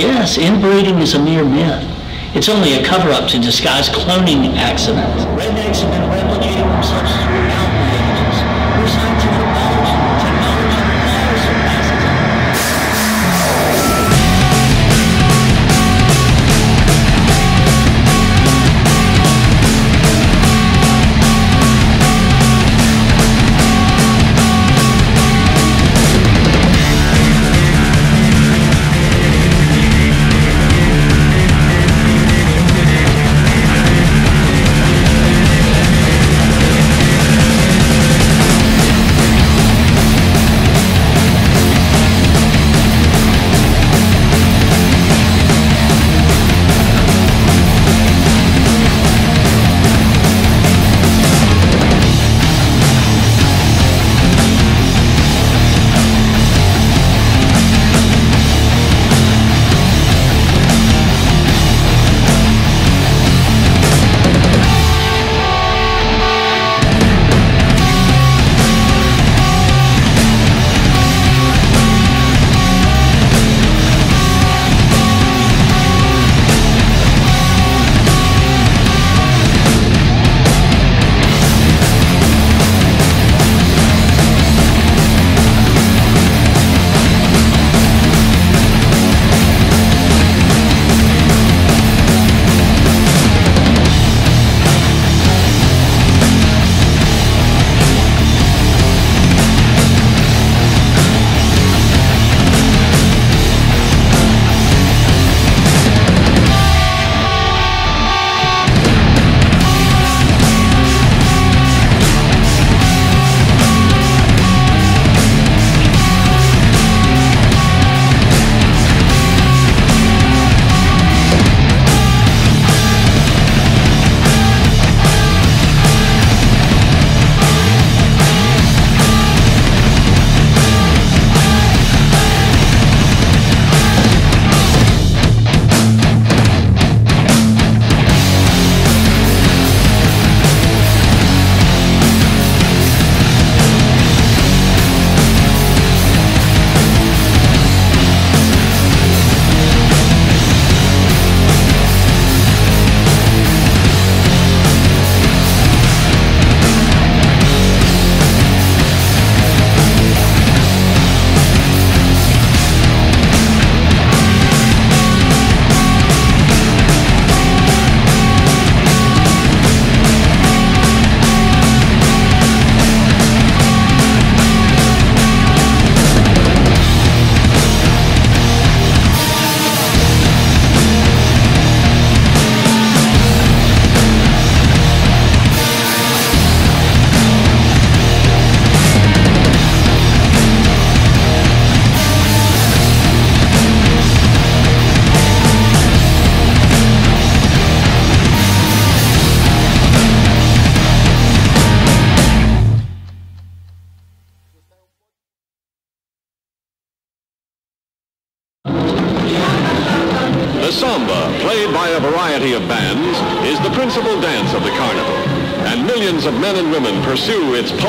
Yes, inbreeding is a mere myth. It's only a cover-up to disguise cloning accidents. Rednecks have been replicating themselves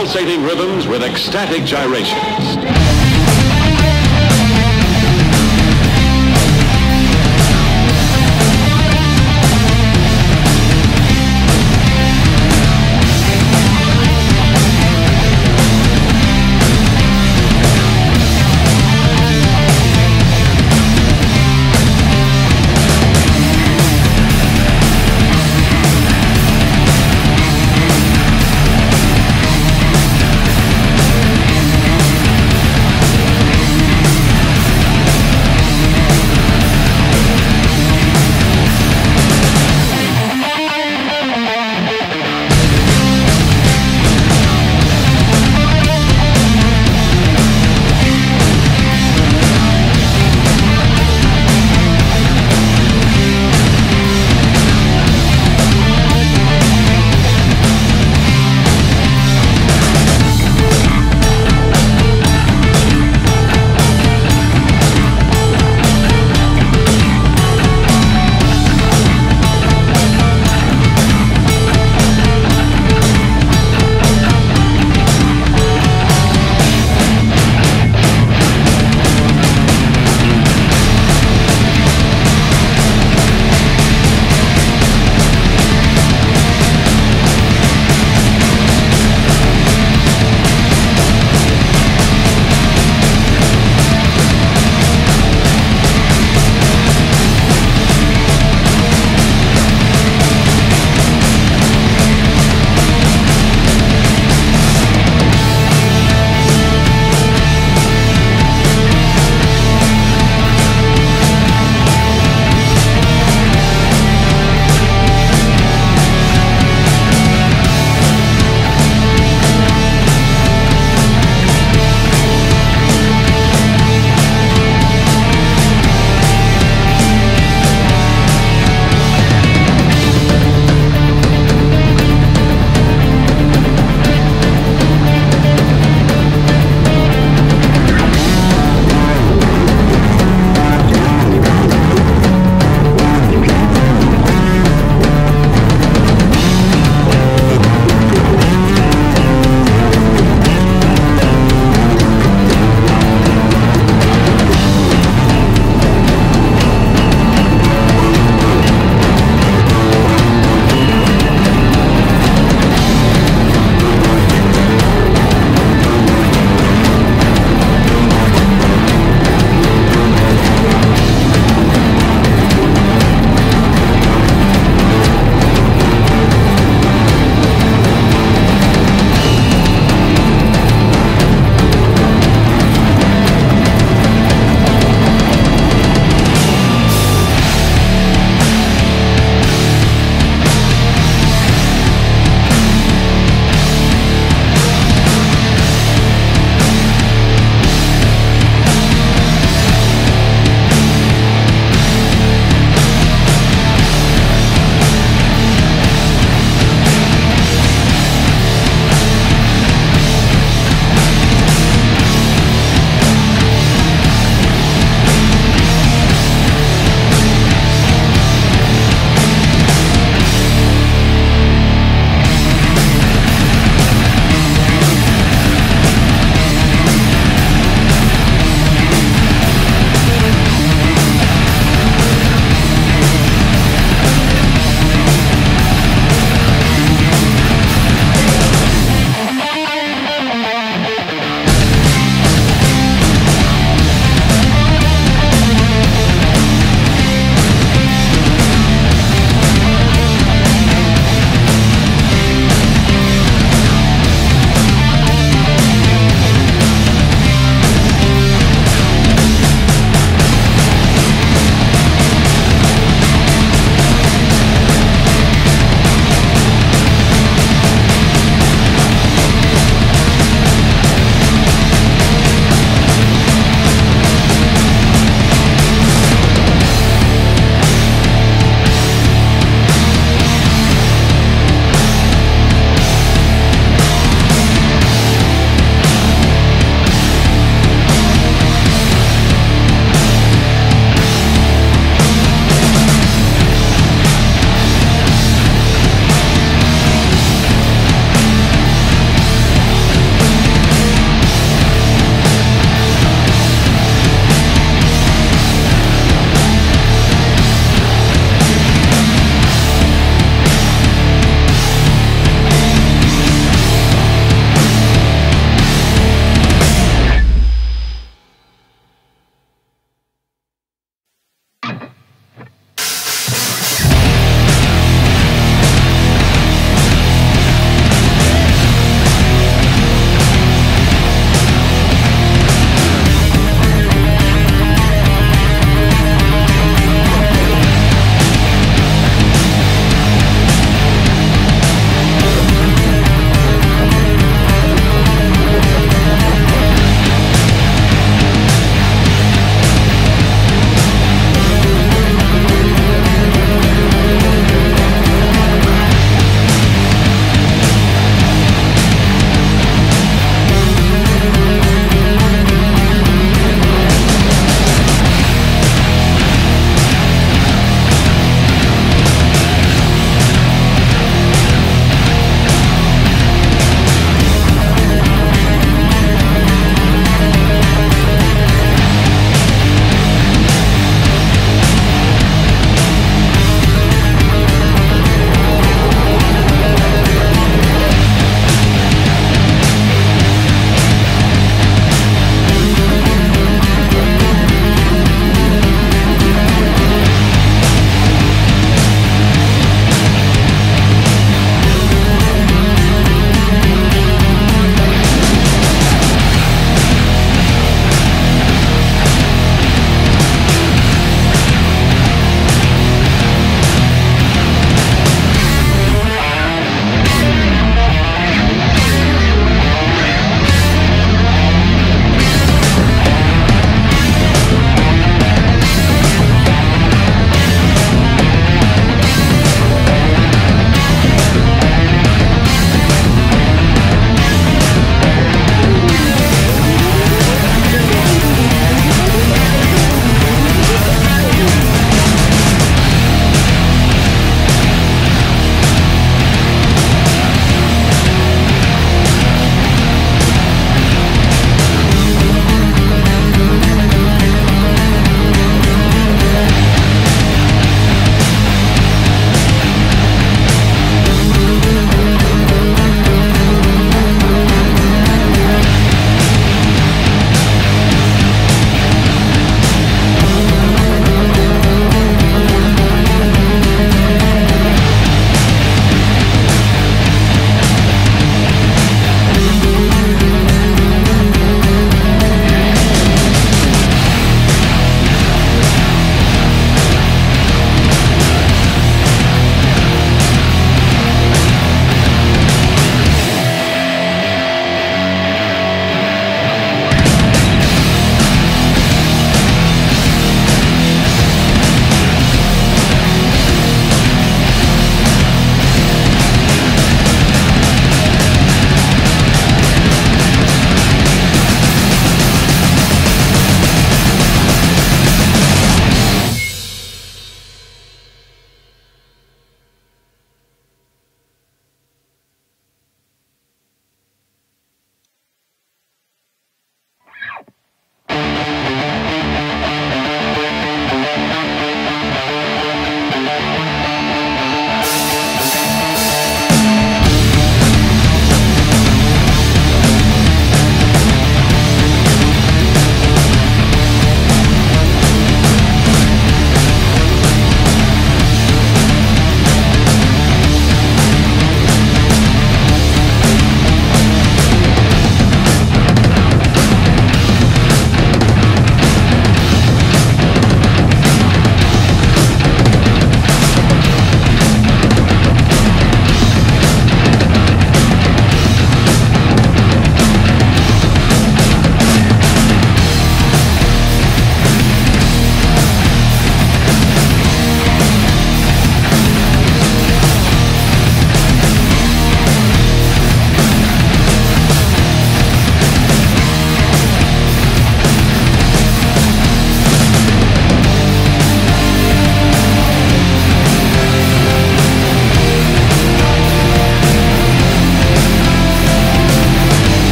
pulsating rhythms with ecstatic gyrations.